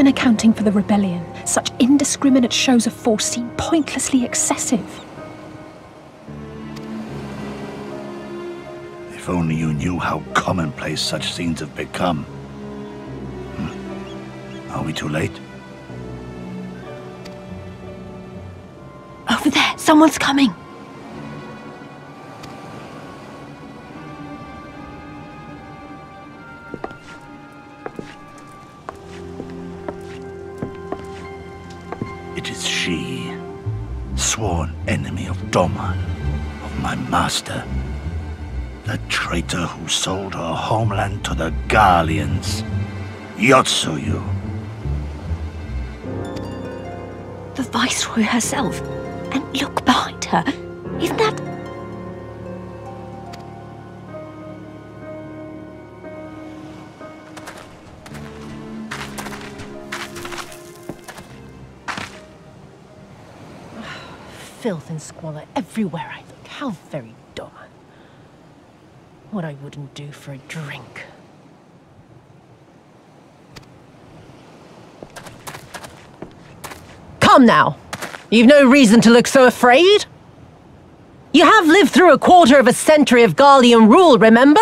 even accounting for the rebellion, such indiscriminate shows of force seem pointlessly excessive. If only you knew how commonplace such scenes have become. Hmm. Are we too late? Over there, someone's coming. Traitor who sold her homeland to the Garleans. Yotsuyu. The Viceroy herself. And look behind her. Isn't that... Filth and squalor everywhere I look. How very. What I wouldn't do for a drink. Come now. You've no reason to look so afraid. You have lived through a quarter of a century of Garlean rule, remember?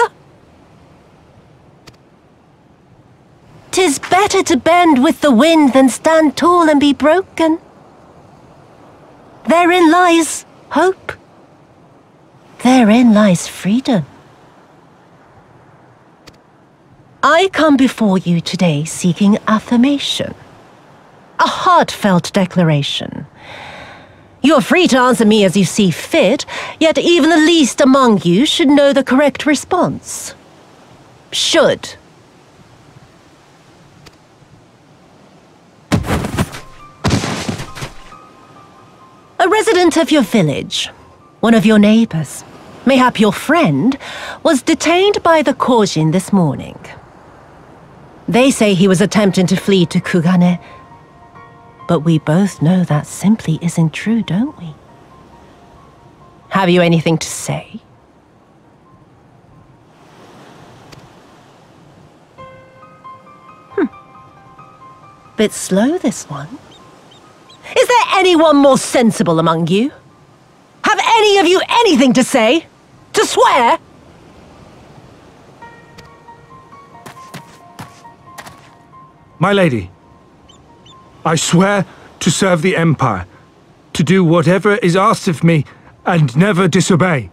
Tis better to bend with the wind than stand tall and be broken. Therein lies hope. Therein lies freedom. I come before you today seeking affirmation. A heartfelt declaration. You are free to answer me as you see fit, yet even the least among you should know the correct response. Should. A resident of your village, one of your neighbors, mayhap your friend, was detained by the Kojin this morning. They say he was attempting to flee to Kugane, but we both know that simply isn't true, don't we? Have you anything to say? Hmm. Bit slow, this one. Is there anyone more sensible among you? Have any of you anything to say? To swear? My lady, I swear to serve the Empire, to do whatever is asked of me, and never disobey.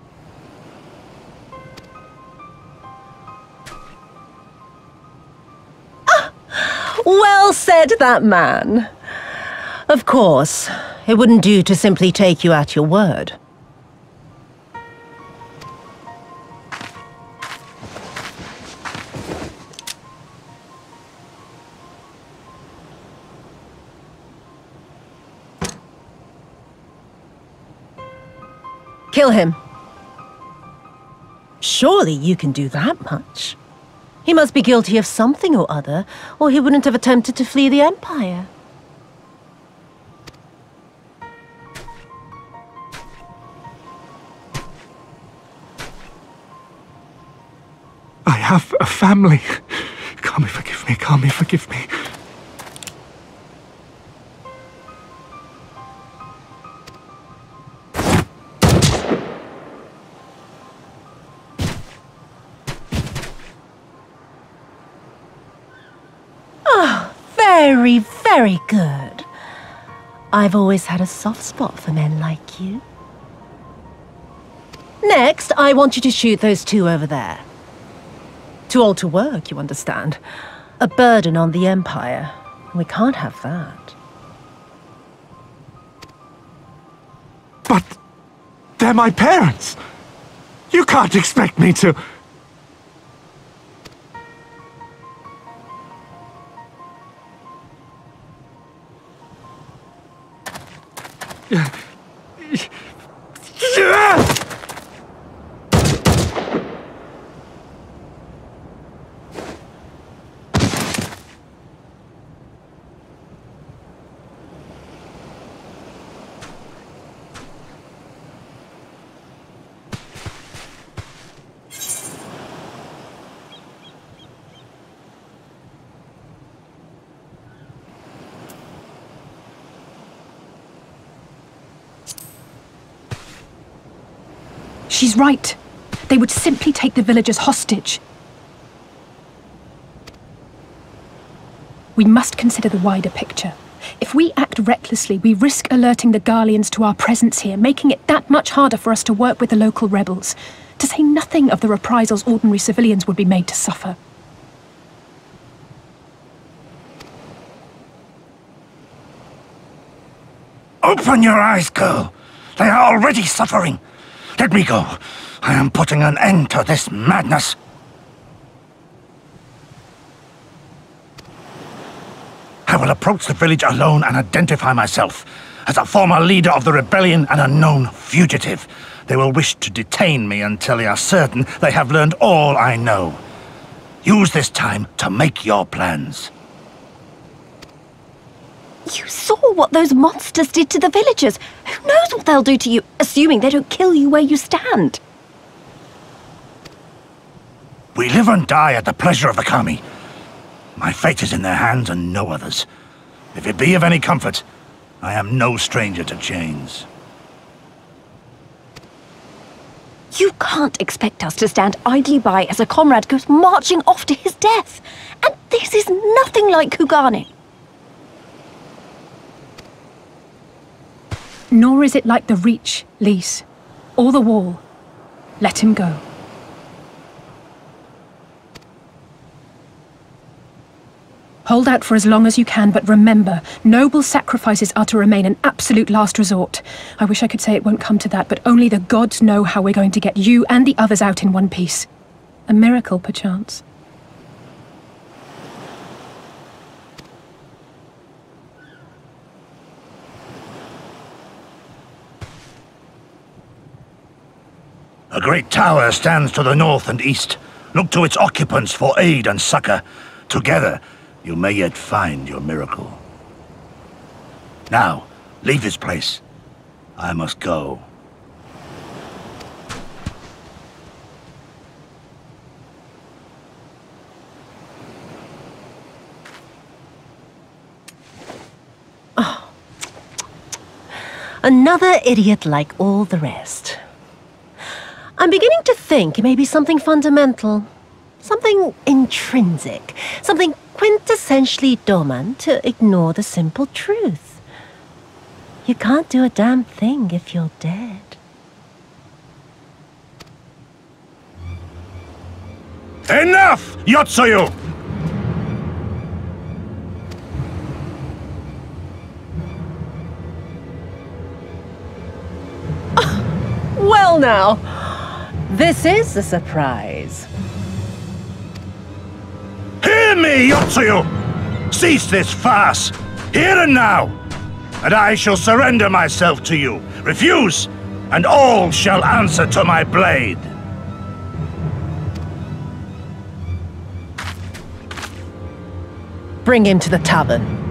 Well said, that man. Of course, it wouldn't do to simply take you at your word. Kill him. Surely you can do that much. He must be guilty of something or other, or he wouldn't have attempted to flee the Empire. I have a family. Kami, forgive me. Kami, forgive me. I've always had a soft spot for men like you. Next, I want you to shoot those two over there. Too old to work, you understand. A burden on the Empire. We can't have that. But they're my parents. You can't expect me to... She's right. They would simply take the villagers hostage. We must consider the wider picture. If we act recklessly, we risk alerting the Garleans to our presence here, making it that much harder for us to work with the local rebels. To say nothing of the reprisals ordinary civilians would be made to suffer. Open your eyes, girl. They are already suffering. Let me go. I am putting an end to this madness. I will approach the village alone and identify myself. As a former leader of the rebellion and a known fugitive, they will wish to detain me until they are certain they have learned all I know. Use this time to make your plans. You saw what those monsters did to the villagers. Knows what they'll do to you, assuming they don't kill you where you stand? We live and die at the pleasure of the Kami. My fate is in their hands and no others. If it be of any comfort, I am no stranger to chains. You can't expect us to stand idly by as a comrade goes marching off to his death. And this is nothing like Kugane. Nor is it like the Reach, Lyse, or the Wall. Let him go. Hold out for as long as you can, but remember, noble sacrifices are to remain an absolute last resort. I wish I could say it won't come to that, but only the gods know how we're going to get you and the others out in one piece. A miracle, perchance. A great tower stands to the north and east. Look to its occupants for aid and succor. Together, you may yet find your miracle. Now, leave this place. I must go. Oh. Another idiot like all the rest. I'm beginning to think it may be something fundamental. Something intrinsic. Something quintessentially Doman to ignore the simple truth. You can't do a damn thing if you're dead. Enough, Yotsuyu! Well now, this is a surprise. Hear me, Yotsuyu! Cease this farce, here and now, and I shall surrender myself to you. Refuse, and all shall answer to my blade. Bring him to the tavern.